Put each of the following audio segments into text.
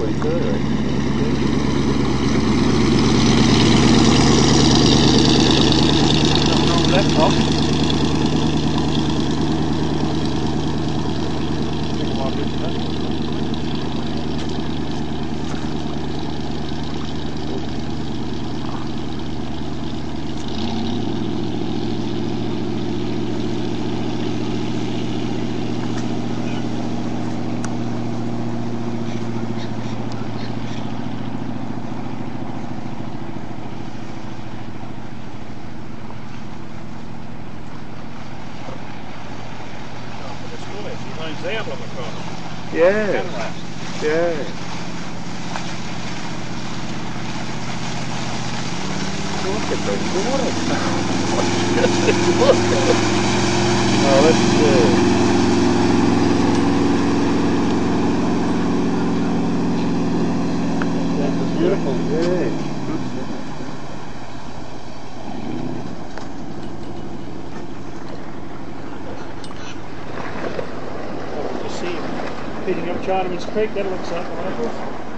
what said. Nothing wrong with that clock. think it might be that. On the corner. Yeah, yeah. Look at the water. oh, that's good. That's beautiful. Yeah. Good stuff. Oh, you see him feeding up Chinaman's Creek. That looks like Michael.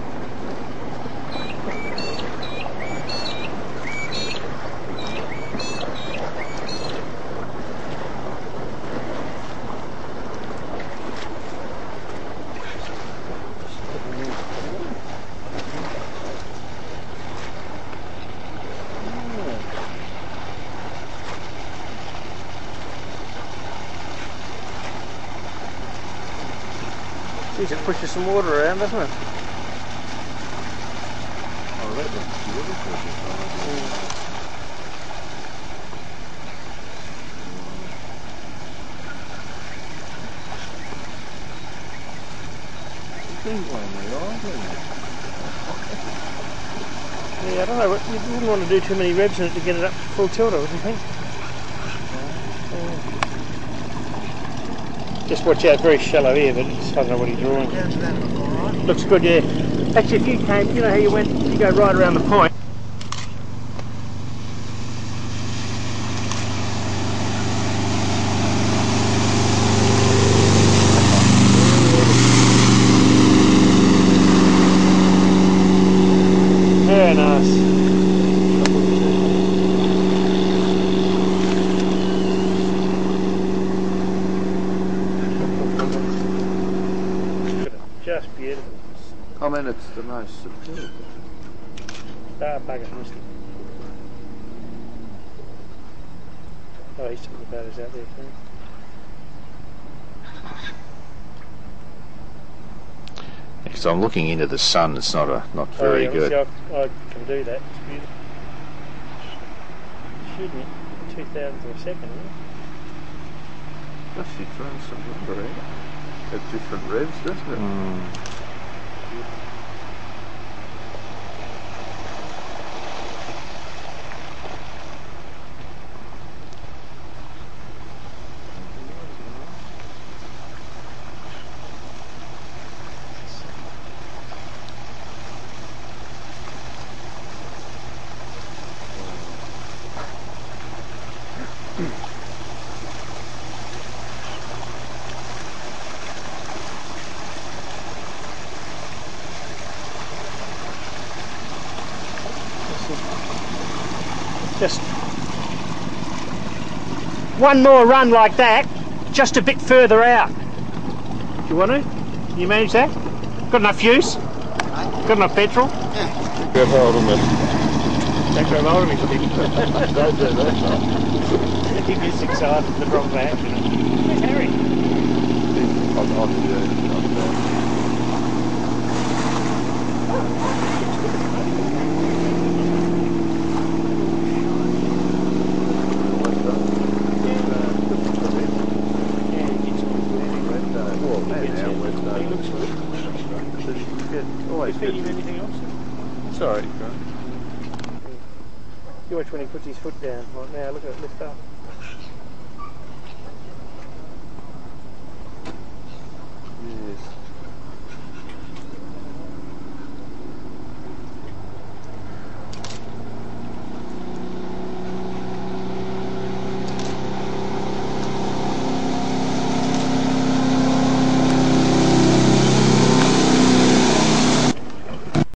Geez, it pushes some water around, doesn't it? Oh, that looks beautiful. These one they are, isn't it? Yeah, I don't know. You wouldn't want to do too many revs in it to get it up full tilt, I wouldn't think. Yeah. Just watch out, very shallow here, but I don't know what he's drawing. Looks good, yeah. Actually, if you came, you know how you went, you go right around the point. Very nice. Just beautiful. I mean, it's the most superb. Star bugger, missed it. Oh, he's took the photos out there too. Because I'm looking into the sun, it's not a not Oh, very yeah, good. see, I, I can do that. It's beautiful. Shooting it, two thousandths of a second. Isn't it? Plus, you throw some water out at different revs, doesn't it? Mm. Just one more run like that, just a bit further out. Do you want to? Can you manage that? Got enough fuse? Got enough petrol? Grab hold of me. Don't grab hold of me, Steve. Don't do that. he gets excited, the wrong way. Harry? I'll, I'll do that. I'll do that. Yeah, he gets Well, man, He our gets West it. Day He looks good. But you get, always Feed him get, anything else? sorry, You watch when he puts his foot down. Right now, look at it lift up.